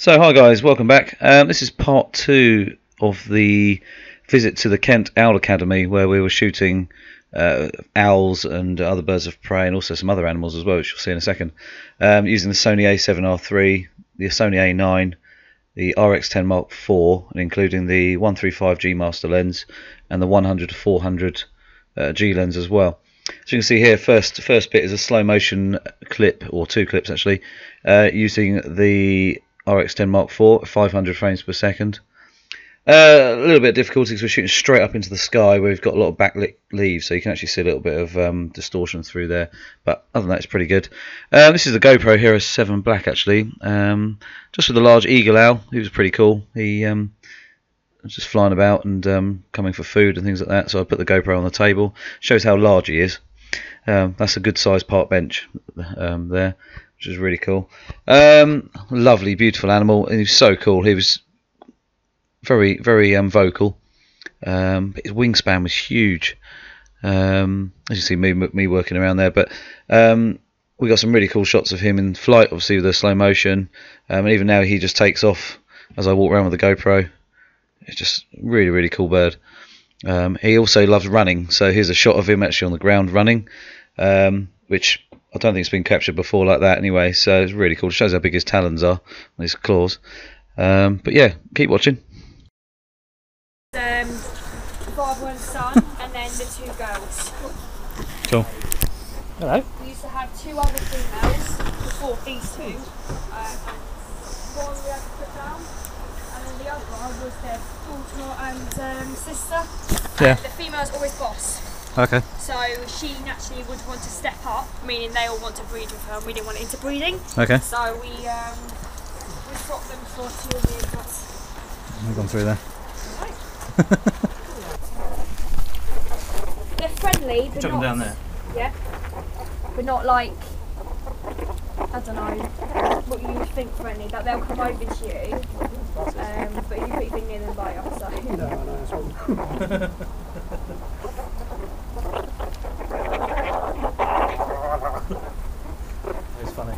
So, hi guys, welcome back. Um, this is part two of the visit to the Kent Owl Academy where we were shooting uh, owls and other birds of prey and also some other animals as well, which you'll see in a second, um, using the Sony A7R3, the Sony A9, the RX10 Mark IV, and including the 135G master lens and the 100 400 uh, G lens as well. So you can see here, first first bit is a slow motion clip, or two clips actually, uh, using the RX10 Mark IV, 500 frames per second. Uh, a little bit of difficulty because we're shooting straight up into the sky where we've got a lot of backlit leaves, so you can actually see a little bit of um, distortion through there. But other than that, it's pretty good. Uh, this is the GoPro Hero 7 Black actually, um, just with a large eagle owl. He was pretty cool. He um, was just flying about and um, coming for food and things like that. So I put the GoPro on the table. Shows how large he is. Um, that's a good sized park bench um, there which is really cool. Um, lovely, beautiful animal. He was so cool. He was very, very um, vocal. Um, his wingspan was huge. Um, as you see, me, me working around there. But um, we got some really cool shots of him in flight, obviously with the slow motion. Um, and even now, he just takes off as I walk around with the GoPro. It's just really, really cool bird. Um, he also loves running. So here's a shot of him actually on the ground running, which I don't think it's been captured before like that anyway, so it's really cool. It shows how big his talons are on his claws. Um, but yeah, keep watching. Um, father and son, and then the two girls. Cool. Hello. We used to have two other females before these two. Um, and one we had to put down, and then the other one was their daughter and um, sister. Yeah. The female's always boss. Okay. So she naturally would want to step up, meaning they all want to breed with her, and we didn't want interbreeding. Okay. So we um, we swapped them for two of the adults. I've gone through there. They're friendly, but Chuck not them down there. Yeah. But not like I don't know what you would think friendly. That they'll come over to you. Um, but if you put your thing near them bite off, so. It's funny.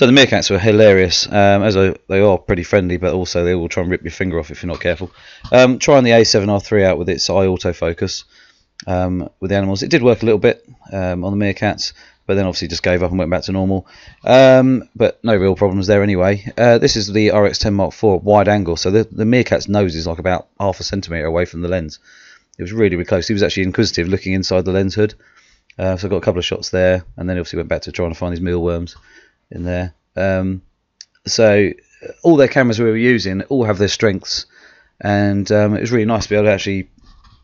So the meerkats were hilarious, um, as they are pretty friendly, but also they will try and rip your finger off if you're not careful. Um, trying the A7R3 out with its eye autofocus um, with the animals, it did work a little bit um, on the meerkats, but then obviously just gave up and went back to normal. Um, but no real problems there anyway. Uh, this is the RX10 Mark IV wide angle, so the, the meerkat's nose is like about half a centimetre away from the lens. It was really, really close. He was actually inquisitive, looking inside the lens hood. Uh, so I got a couple of shots there, and then obviously went back to trying to find these mealworms in there. Um, so all their cameras we were using all have their strengths, and um, it was really nice to be able to actually,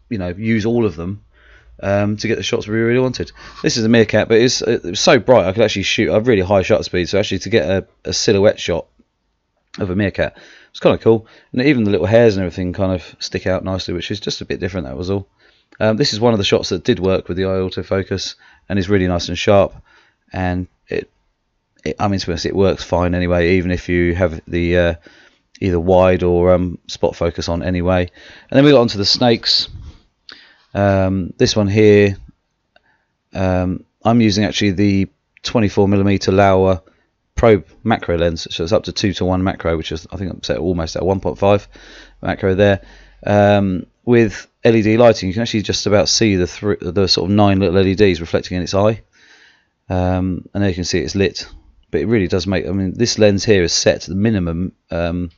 you know, use all of them um, to get the shots we really wanted. This is a meerkat, but it's it was so bright I could actually shoot a really high shutter speed. So actually to get a, a silhouette shot of a meerkat it's kind of cool, and even the little hairs and everything kind of stick out nicely, which is just a bit different. That was all. Um, this is one of the shots that did work with the eye autofocus and is really nice and sharp, and it, it I mean, to be honest, it works fine anyway, even if you have the uh, either wide or um, spot focus on anyway. And then we got onto the snakes. Um, this one here, um, I'm using actually the 24mm Laowa probe macro lens, so it's up to two to one macro, which is I think I'm set almost at 1.5 macro there. Um, with LED lighting, you can actually just about see the the sort of nine little LEDs reflecting in its eye, um, and there you can see it's lit. But it really does make. I mean, this lens here is set to the minimum um,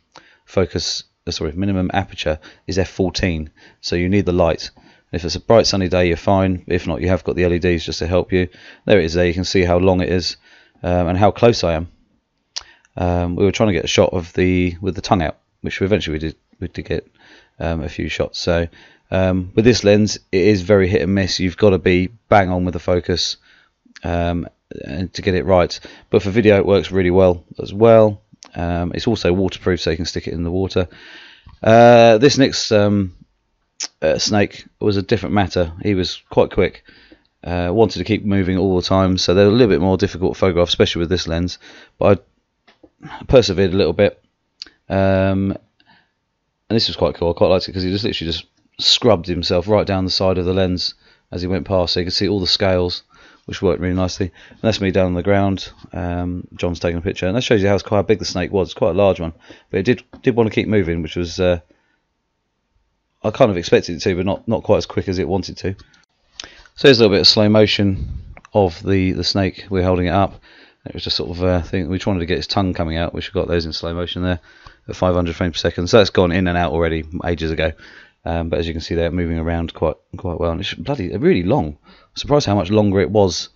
focus. Uh, sorry, minimum aperture is f14, so you need the light. If it's a bright sunny day, you're fine. If not, you have got the LEDs just to help you. There it is. There you can see how long it is um, and how close I am. Um, we were trying to get a shot of the with the tongue out, which eventually we did we did get um, a few shots. So um, with this lens, it is very hit and miss. You've got to be bang on with the focus um, and to get it right. But for video, it works really well as well. Um, it's also waterproof, so you can stick it in the water. Uh, this next um, uh, snake was a different matter. He was quite quick. Uh, wanted to keep moving all the time, so they're a little bit more difficult to photograph, especially with this lens. But I persevered a little bit, um, and this was quite cool. I quite liked it because he just literally just scrubbed himself right down the side of the lens as he went past, so you could see all the scales which worked really nicely. And that's me down on the ground. Um, John's taking a picture, and that shows you how quite big the snake was. It's quite a large one, but it did did want to keep moving, which was uh, I kind of expected it to, but not not quite as quick as it wanted to. So here's a little bit of slow motion of the the snake. We're holding it up. It was just sort of uh, thing. We wanted to get its tongue coming out, which we got those in slow motion there at 500 frames per second. So that's gone in and out already ages ago. Um, but as you can see, they're moving around quite quite well, and it's bloody really long. I'm surprised how much longer it was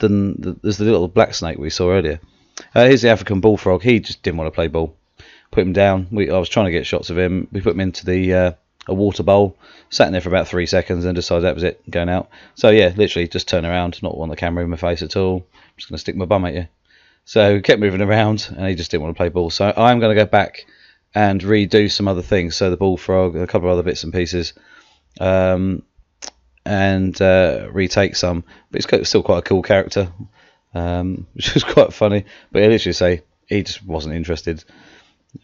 than the, there's the little black snake we saw earlier. Uh, here's the African bullfrog. He just didn't want to play ball. Put him down. We, I was trying to get shots of him. We put him into the uh, a water bowl, sat in there for about three seconds, and decided that was it, going out. So yeah, literally just turn around, not want the camera in my face at all. I'm just going to stick my bum at you. So kept moving around, and he just didn't want to play ball. So I'm going to go back and redo some other things. So the bullfrog, a couple of other bits and pieces, um, and uh, retake some. But it's still quite a cool character, um, which was quite funny. But I literally say he just wasn't interested.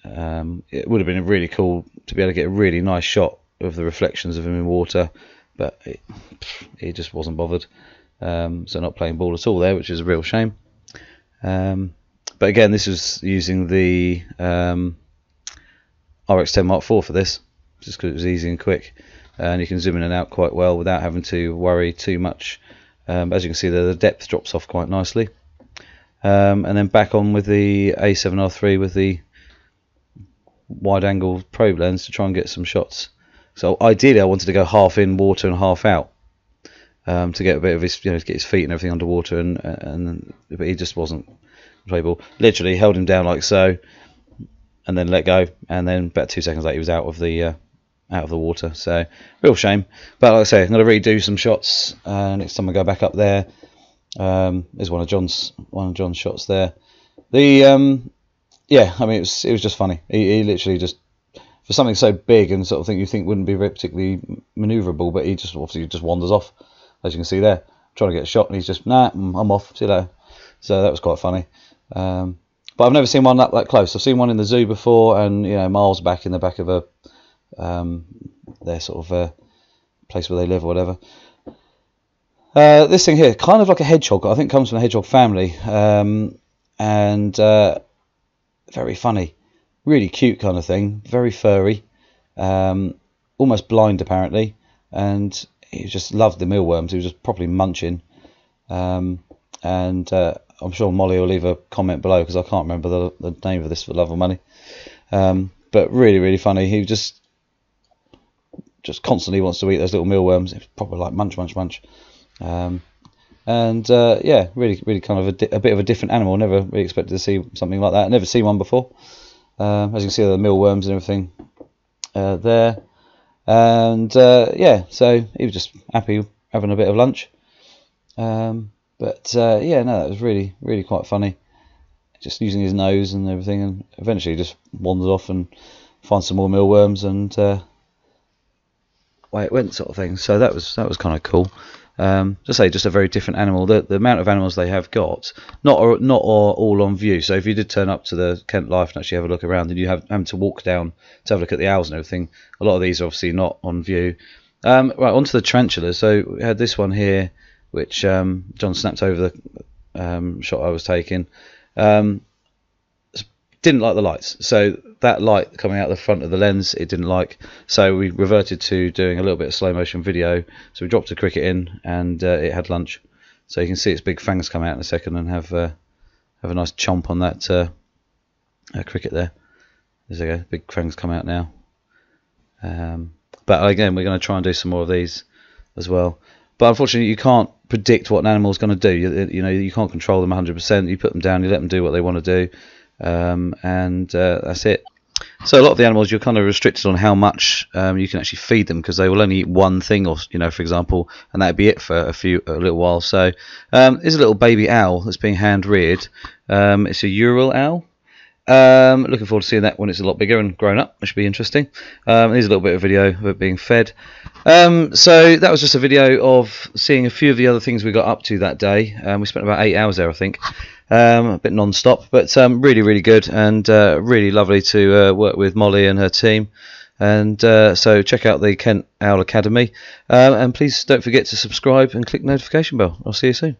Um, it would have been really cool to be able to get a really nice shot of the reflections of him in water, but it, he just wasn't bothered. Um, so not playing ball at all there, which is a real shame. Um, but again, this was using the um, RX10 Mark IV for this, just because it was easy and quick, and you can zoom in and out quite well without having to worry too much. Um, as you can see, there, the depth drops off quite nicely. Um, and then back on with the A7R3 with the wide angle probe lens to try and get some shots. So ideally, I wanted to go half in water and half out um, to get a bit of his, you know, get his feet and everything underwater, and and but he just wasn't playable. Literally held him down like so, and then let go, and then about two seconds later he was out of the uh, out of the water. So real shame. But like I say, I'm gonna redo some shots uh, next time I go back up there. Um, there's one of John's one of John's shots there. The um, yeah, I mean it was it was just funny. He, he literally just for something so big and sort of thing you think wouldn't be particularly manoeuvrable, but he just obviously just wanders off, as you can see there, trying to get a shot, and he's just nah, mm, I'm off. See you later. So that was quite funny. Um, but I've never seen one that, that close. I've seen one in the zoo before, and you know, miles back in the back of a um, their sort of uh, place where they live or whatever. Uh, this thing here, kind of like a hedgehog. I think comes from a hedgehog family, um, and uh, very funny, really cute kind of thing. Very furry, um, almost blind apparently, and he just loved the mealworms. He was just properly munching. Um, and uh, I'm sure Molly will leave a comment below because I can't remember the, the, name of this for love or money. Um, but really, really funny. He just just constantly wants to eat those little mealworms. It's probably like munch, munch, munch. Um, and uh, yeah, really, really kind of a, a, bit of a different animal. Never really expected to see something like that. Never seen one before. Uh, as you can see, the mealworms and everything uh, there. And uh, yeah, so he was just happy having a bit of lunch. Um, but uh, yeah, no, that was really, really quite funny. Just using his nose and everything, and eventually just wandered off and find some more mealworms and uh, way it went, sort of thing. So that was that was kind of cool. Um, just say, just a very different animal. The, the amount of animals they have got, not not all, on view. So if you did turn up to the Kent Life and actually have a look around, and you have having to walk down to have a look at the owls and everything, a lot of these are obviously not on view. Um, right, onto the tarantulas. So we had this one here which um, John snapped over the um, shot I was taking. Um, didn't like the lights, so that light coming out the front of the lens, it didn't like. So we reverted to doing a little bit of slow motion video. So we dropped a cricket in, and uh, it had lunch. So you can see its big fangs come out in a second and have uh, have a nice chomp on that uh, cricket there. There you go, big fangs come out now. Um, but again, we're going to try and do some more of these as well. But unfortunately, you can't predict what an animal is going to do. You, you, know, you can't control them 100%. You put them down, you let them do what they want to do, um, and uh, that's it. So a lot of the animals, you're kind of restricted on how much um, you can actually feed them because they will only eat one thing, or you know, for example, and that'd be it for a few a little while. So um, there's a little baby owl that's being hand reared. Um, it's a Ural owl. Um, looking forward to seeing that when it's a lot bigger and grown up. It should be interesting. Um, here's a little bit of video of it being fed. Um, so that was just a video of seeing a few of the other things we got up to that day. Um, we spent about eight hours there, I think. Um, a bit non-stop, but um, really, really good and uh, really lovely to uh, work with Molly and her team. And uh, so check out the Kent Owl Academy. Uh, and please don't forget to subscribe and click notification bell. I'll see you soon.